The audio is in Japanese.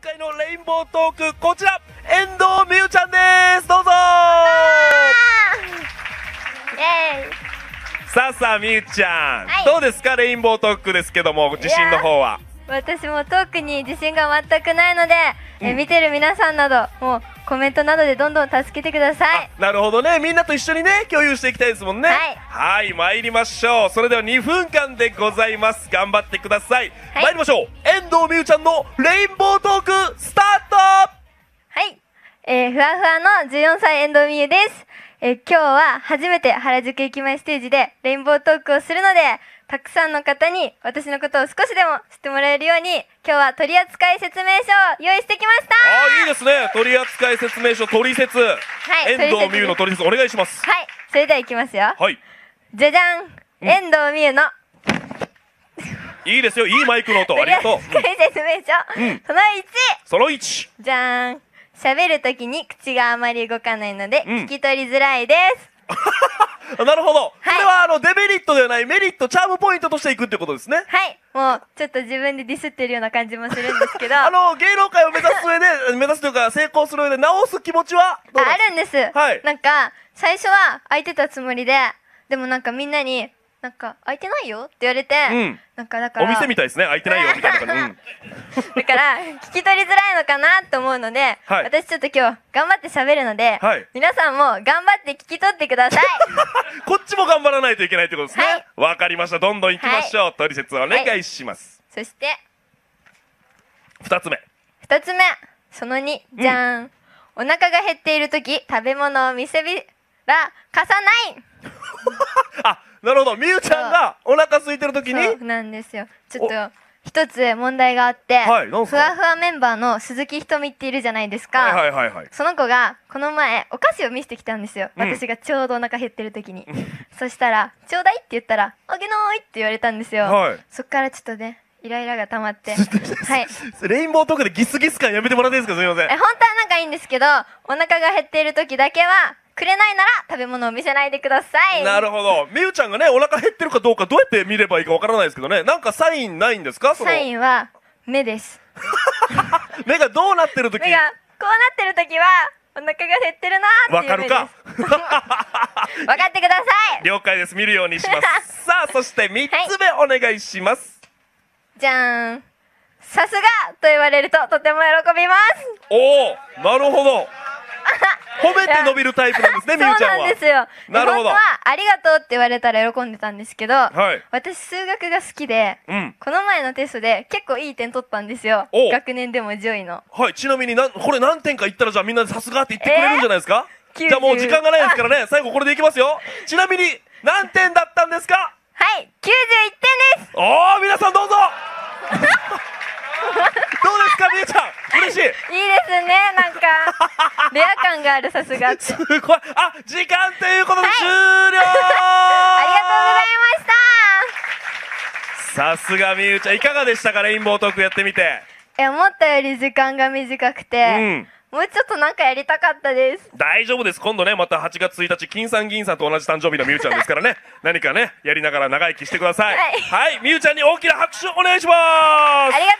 回のレインボートークこちら遠藤美優ちゃんです。どうぞ。さあさあ美優ちゃん、はい。どうですかレインボートークですけども自信の方は？私もトークに自信が全くないので、えうん。見てる皆さんなどもうコメントなどでどんどん助けてください。なるほどね。みんなと一緒にね共有していきたいですもんね。はい。はい参りましょう。それでは2分間でございます。頑張ってください、はい。参りましょう。遠藤美優ちゃんのレインボートークスタート。はい、えーふわふわの14歳遠藤美優です、えー今日は初めて原宿駅前ステージでレインボートークをするのでたくさんの方に私のことを少しでも知ってもらえるように今日は取扱説明書を用意してきました。ああいいですね取扱説明書取説、い遠藤美優の取説お願いします。はい。それではいきますよ。はい。じゃじゃん。遠藤美優のいいですよいいマイクの音あ取りがとう、扱説明書、うんその。1その1じゃーん喋るときに口があまり動かないのでうん。聞き取りづらいです、あ なるほど、はい。これはあのデメリットではないメリットチャームポイントとしていくってことですね。はい。もうちょっと自分でディスってるような感じもするんですけど。あの芸能界を目指す上で 目指すというか成功する上で直す気持ちはどうあですあるんです、はい。なんか最初は空いてたつもりででもなんかみんなになんか空いてないよって言われて、うん。なんかだからお店みたいですね。開いてないよみたいな感 だから聞き取りづらいのかなと思うので、はい。私ちょっと今日頑張って喋るので、はい。皆さんも頑張って聞き取ってください。こっちも頑張らないといけないってことですね。はい。わ、かりました。どんどん行きましょう、取説お願いします、そして二つ目。二つ目。その2じゃーん、お腹が減っている時食べ物を見せびらかさない。あなるほど。みゆちゃんがお腹空いてる時に？そうなんですよ。ちょっと一つ問題があって、はいふわふわメンバーの鈴木ひとみっているじゃないですか、はいはいはいはい。その子がこの前お菓子を見せてきたんですよ、うん。私がちょうどお腹減ってる時に。そしたら「ちょうだい」って言ったら「あげない」って言われたんですよ、はい。そっからちょっとねイライラが溜まって。はい。レインボートークでギスギス感やめてもらっていいですか？すみません。え本当は仲いいんですけどお腹が減っている時だけはくれないなら食べ物を見せないでください。なるほど。みゆちゃんがねお腹減ってるかどうかどうやって見ればいいかわからないですけどね。なんかサインないんですか？サインは目です。目がどうなってる時？目がこうなってる時はお腹が減ってるなーっていう目です。わかるか？分かってください。了解です。見るようにします。さあそして3つ目お願いします、じゃーん。さすがと言われるととても喜びます。おおなるほど褒めて伸びるタイプなんですねみゆちゃんは。そうなんですよ。なるほど。ありがとうって言われたら喜んでたんですけど、はい。私数学が好きでうん。この前のテストで結構いい点取ったんですよ。お学年でも上位の。はいちなみになんこれ何点か言ったらじゃあみんなでさすがって言ってくれるんじゃないですか、えーじゃあもう時間がないですからね。最後これでいきますよ。ちなみに何点だったんですか？はい91点です。おお皆さんどうぞどうですかみゆちゃん嬉しいいいですねなんか レア感があるさすが。すごい。あ時間ということではい。終了、ありがとうございました。さすがみゆちゃん。いかがでしたかレインボートークやってみて。え思ったより時間が短くて、うん。もうちょっとなんかやりたかったです。大丈夫です。今度ねまた8月1日金さん銀さんと同じ誕生日のみゆちゃんですからね。何かねやりながら長生きしてください。はい。はい、みゆちゃんに大きな拍手お願いします。ありがとう